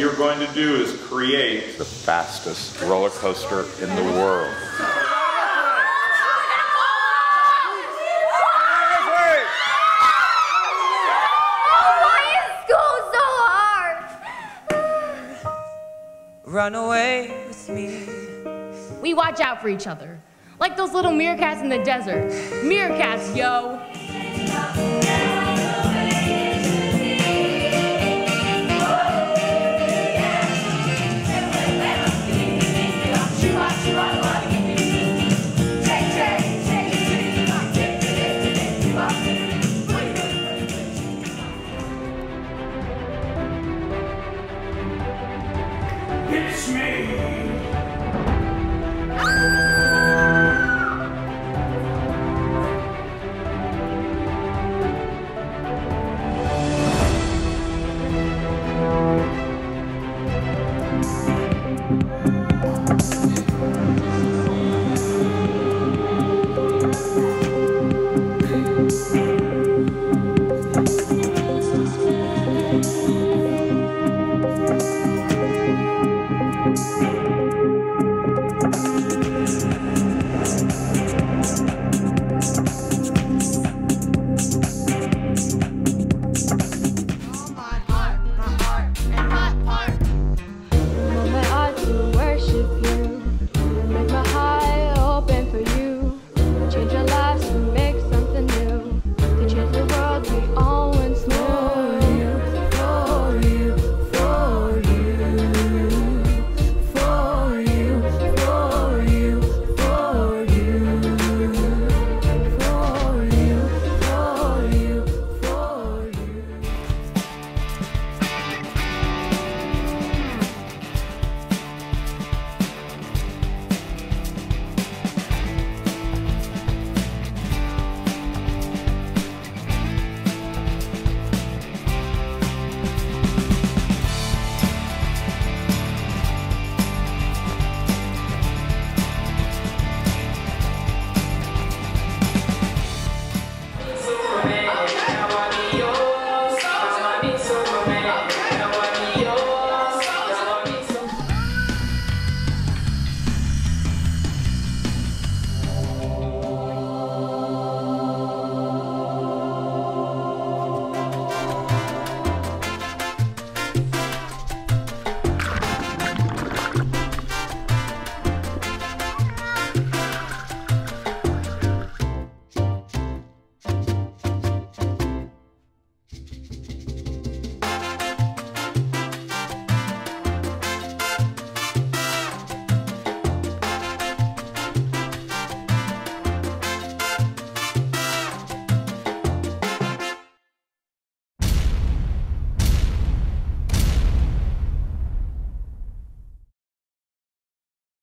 What you're going to do is create the fastest roller coaster in the world. Run away with me. We watch out for each other. Like those little meerkats in the desert. Meerkats, yo! It's me.